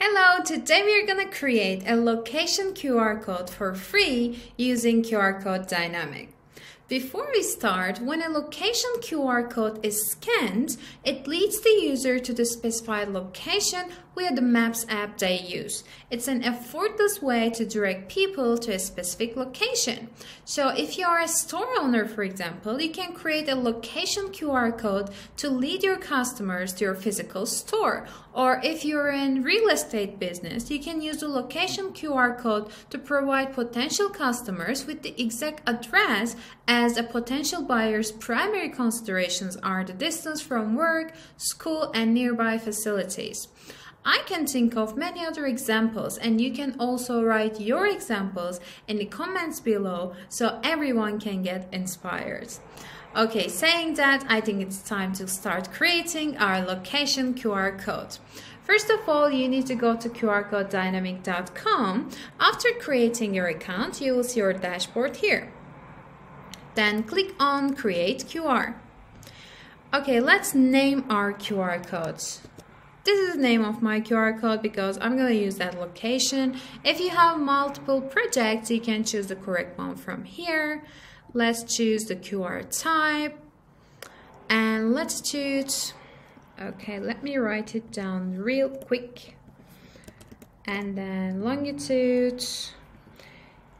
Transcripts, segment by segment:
Hello, today we are going to create a location QR code for free using QR Code Dynamic. Before we start, when a location QR code is scanned, it leads the user to the specified location via the Maps app they use. It's an effortless way to direct people to a specific location. So if you are a store owner, for example, you can create a location QR code to lead your customers to your physical store. Or if you're in real estate business, you can use the location QR code to provide potential customers with the exact address as a potential buyer's primary considerations are the distance from work, school, and nearby facilities. I can think of many other examples and you can also write your examples in the comments below so everyone can get inspired. Okay, saying that, I think it's time to start creating our location QR code. First of all, you need to go to qrcodedynamic.com. After creating your account, you will see your dashboard here. Then click on Create QR. Okay, let's name our QR codes. This is the name of my QR code because I'm going to use that location. If you have multiple projects, you can choose the correct one from here. Let's choose the QR type and let's choose, okay, let me write it down real quick. And then longitude,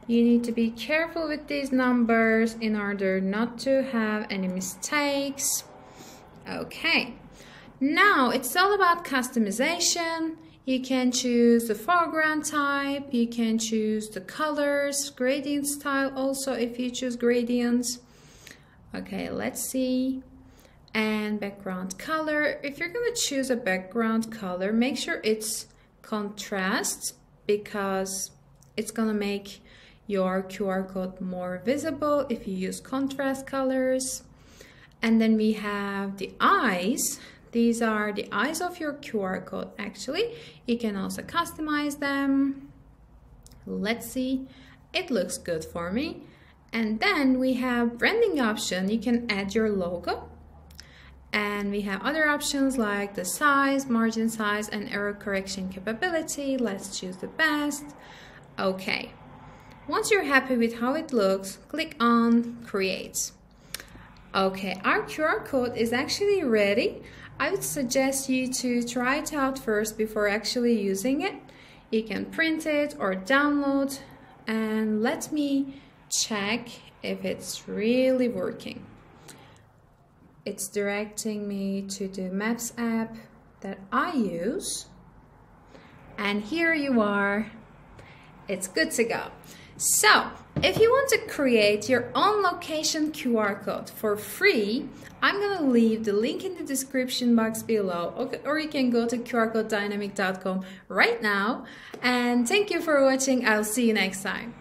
you need to be careful with these numbers in order not to have any mistakes. Okay, now it's all about customization. You can choose the foreground type, you can choose the colors, gradient style also if you choose gradients. Okay, let's see. And background color. If you're gonna choose a background color, make sure it's contrast because it's gonna make your QR code more visible if you use contrast colors. And then we have the eyes. These are the eyes of your QR code actually. You can also customize them. Let's see, it looks good for me. And then we have branding option. You can add your logo. And we have other options like the size, margin size, and error correction capability. Let's choose the best. Okay. Once you're happy with how it looks, click on Create. Okay, our QR code is actually ready. I would suggest you to try it out first before actually using it. You can print it or download and let me check if it's really working. It's directing me to the Maps app that I use. And here you are. It's good to go. So, if you want to create your own location QR code for free, I'm going to leave the link in the description box below, or you can go to qrcodedynamic.com right now. And thank you for watching. I'll see you next time.